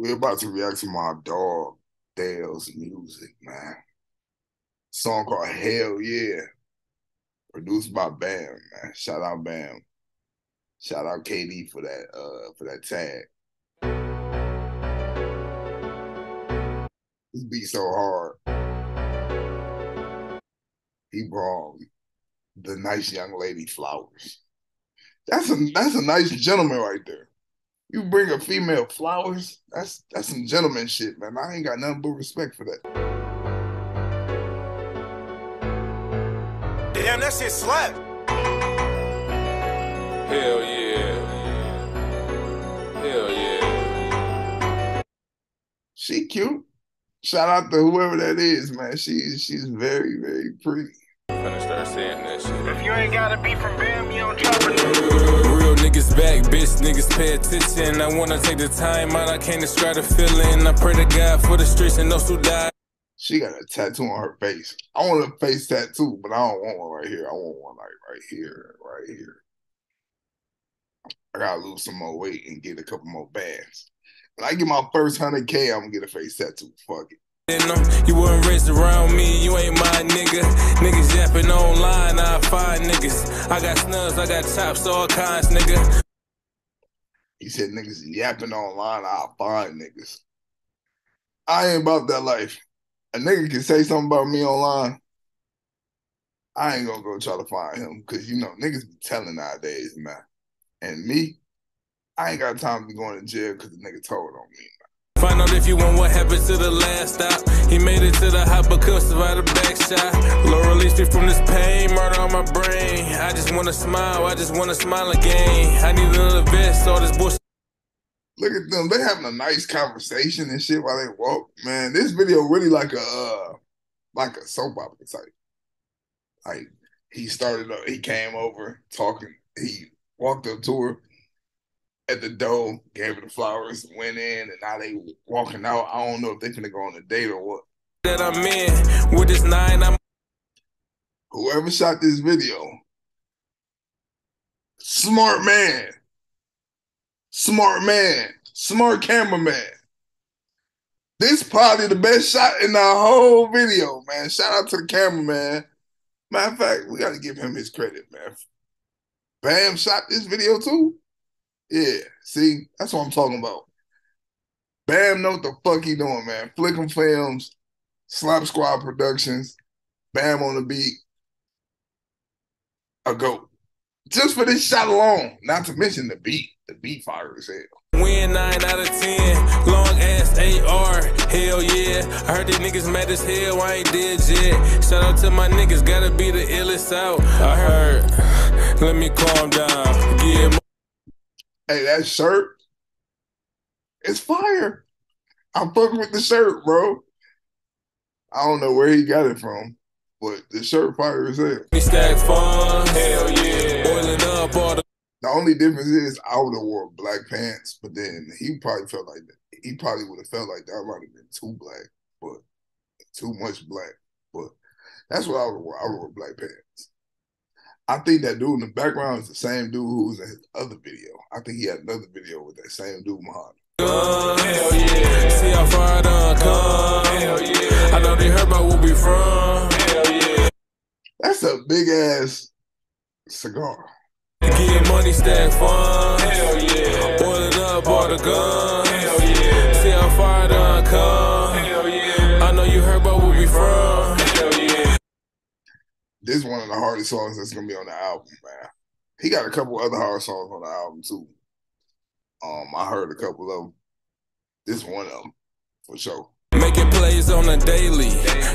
We're about to react to my dog Dellz music, man. Song called Hell Yeah. Produced by Bam, man. Shout out Bam. Shout out KD for that uh for that tag. This beat so hard. He brought the nice young lady flowers. That's a that's a nice gentleman right there. You bring a female flowers, that's that's some gentleman shit, man. I ain't got nothing but respect for that. Damn, that shit slap. Hell yeah. Hell yeah. She cute. Shout out to whoever that is, man. She she's very, very pretty. Finna start saying that shit. If you ain't gotta be from Bam, bitch, niggas pay attention. I wanna take the time out, I can't describe the feeling. I pray to God for the streets and those who die. She got a tattoo on her face. I want a face tattoo, but I don't want one right here. I want one like right here, right here. I gotta lose some more weight and get a couple more bands. When I get my first hundred K, I'm gonna get a face tattoo. Fuck it. You weren't raised around me, you ain't my nigga. Niggas yapping online, I find niggas. I got snubs, I got chops, all kinds, nigga. He said niggas yapping online, I'll find niggas. I ain't about that life. A nigga can say something about me online. I ain't gonna go try to find him because you know niggas be telling nowadays, man. And me, I ain't got time to be going to jail because the nigga told on me. Find out if you want what happened to the last stop. He made it to the because survived a back shot. Lord release me from this pain, murder on my brain. I just wanna smile, I just wanna smile again. I need another vest, all this bullshit. Look at them. They having a nice conversation and shit while they walk. Man, this video really like a uh, like a soap opera type. Like he started up, he came over talking. He walked up to her at the door, gave her the flowers, went in, and now they walking out. I don't know if they finna go on a date or what. That I'm in with this nine, I'm Whoever shot this video, smart man, smart man, smart cameraman. This probably the best shot in the whole video, man. Shout out to the cameraman. Matter of fact, we got to give him his credit, man. Bam shot this video too. Yeah, see, that's what I'm talking about. Bam know what the fuck he doing, man. Flickum Films, Slap Squad Productions, Bam on the beat, a goat. Just for this shot alone, not to mention the beat. The beat fire is hell. Win 9 out of 10. Long ass AR. Hell yeah. I heard these niggas mad as hell. I ain't dead yet. Shout out to my niggas. Gotta be the illest out. I heard. Let me calm down. Yeah. Hey, that shirt it's fire. I'm fucking with the shirt, bro. I don't know where he got it from, but the shirt fire is hell. We stack fun. Hell yeah. Boiling up all the. Only difference is I would have wore black pants, but then he probably felt like that. He probably would have felt like that might have been too black, but too much black. But that's what I would wear. I would wear black pants. I think that dude in the background is the same dude who was in his other video. I think he had another video with that same dude behind him. Uh, hell yeah. See how far I done come. Hell yeah. I know they heard about where we from. Hell yeah. That's a big ass cigar. Getting money, stack fun. Hell yeah. Boiling up all the guns. Hell yeah. See how far I done come. Hell yeah. I know you heard about where we from. This is one of the hardest songs that's gonna be on the album, man. He got a couple other hard songs on the album too. Um, I heard a couple of them. This one of them for sure. Making plays on a daily.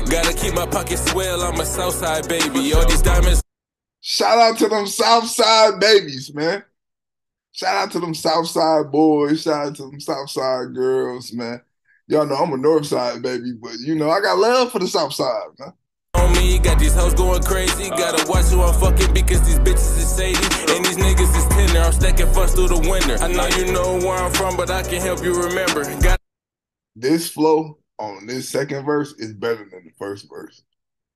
Gotta keep my pockets swell. I'm a Southside baby. All these diamonds. Shout out to them Southside babies, man. Shout out to them Southside boys. Shout out to them Southside girls, man. Y'all know I'm a Northside baby, but you know I got love for the Southside, man. On me, got these hoes going crazy. Gotta watch who I'm fucking because these bitches is shady. And these niggas is tender. I'm stacking funds through the winter. I know you know where I'm from, but I can help you remember. Got This flow on this second verse is better than the first verse,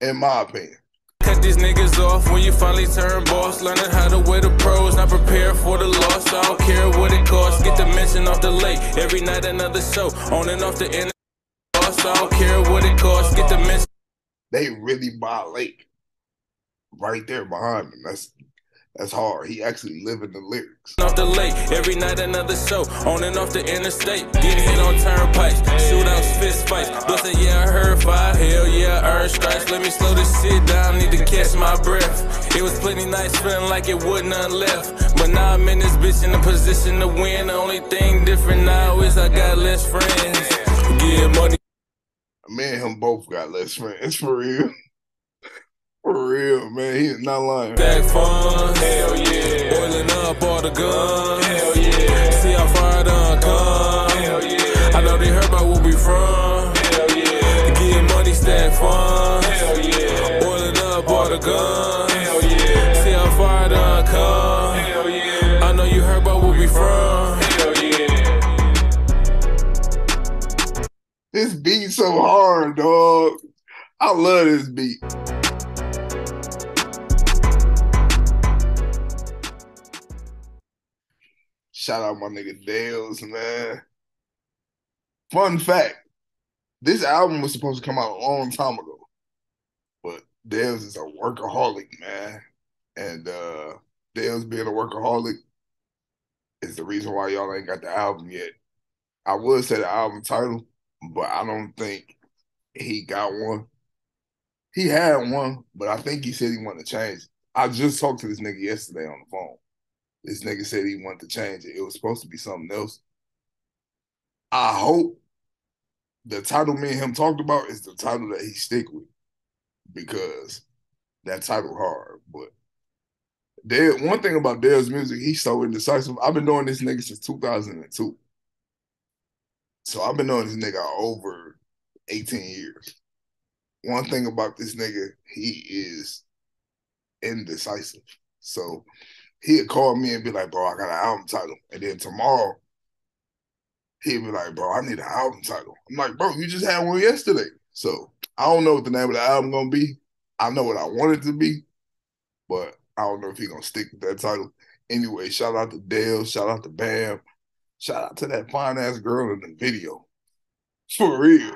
in my opinion. cut these niggas off when you finally turn boss. Learning how to weigh the pros, not prepare for the loss. I don't care what it costs. Get the mention off the lake. Every night another show. On and off the internet. I don't care what it costs. Get the mention. They really by Lake right there behind them. That's that's hard. He actually living the lyrics. Off the lake, every night another show. On and off the interstate, getting hit on turnpikes, shootouts, fist fights. Yeah, I heard fire. Hell yeah. Let me slow this shit down, need to catch my breath. It was plenty nice, feeling like it left. But now I'm in this bitch in a position to win. The only thing different now is I got less friends. Yeah, money. Me and him both got less friends for real. For real, man. He is not lying. Back funds. Hell yeah. Oiling up all the guns. Hell yeah. See how far I done come. Hell yeah. I know they heard about where we from. Hell yeah. Getting money, stack funds. Hell yeah. Oiling up all the guns. Hell yeah. See how far I done come. Hell yeah. I know you heard about where we from. I love this beat. Shout out my nigga Dellz, man. Fun fact: This album was supposed to come out a long time ago, but Dellz is a workaholic, man. And uh Dellz being a workaholic is the reason why y'all ain't got the album yet. I would say the album title, but I don't think he got one. He had one, but I think he said he wanted to change. It. I just talked to this nigga yesterday on the phone. This nigga said he wanted to change it. It was supposed to be something else. I hope the title me and him talked about is the title that he stick with because that title hard. But there, one thing about Dellz music, he's so indecisive. I've been doing this nigga since 2002. So I've been knowing this nigga over 18 years. One thing about this nigga, he is indecisive. So he'd call me and be like, bro, I got an album title. And then tomorrow, he'd be like, bro, I need an album title. I'm like, bro, you just had one yesterday. So I don't know what the name of the album gonna be. I know what I want it to be, but I don't know if he gonna stick with that title. Anyway, shout out to Dale, shout out to Bam, shout out to that fine ass girl in the video. For real.